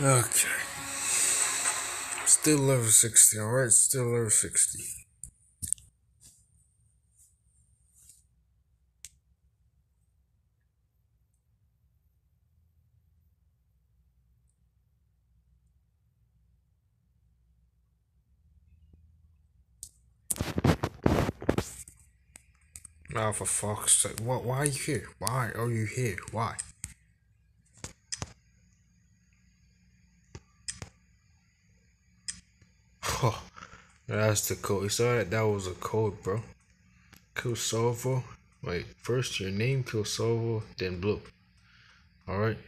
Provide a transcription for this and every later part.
Okay. Still level 60, alright? Still level 60. Oh, for fuck's sake. What, why are you here? Why are you here? Why? Oh, that's the code. You saw that? That was a code, bro. Kosovo. Wait, first your name, Kosovo, then blue. Alright?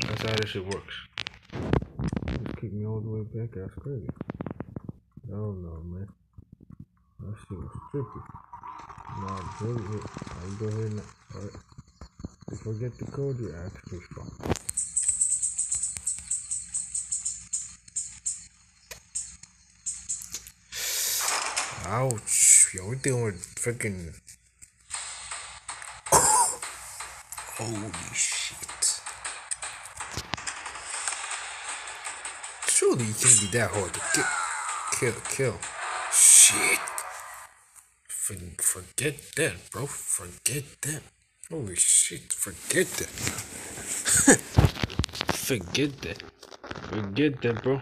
That's how this shit works. Just kick me all the way back. That's crazy. Oh no, man. That shit was trippy. Nah, delete it. I'll go ahead and. Alright. If you forget the code, you're actually fine. Ouch. Yo, we're dealing with freaking. Holy shit. Surely you can't be that hard to kill. Kill, kill. Shit. For, forget that, bro. Forget that. Holy shit. Forget that. forget that. Forget that, bro.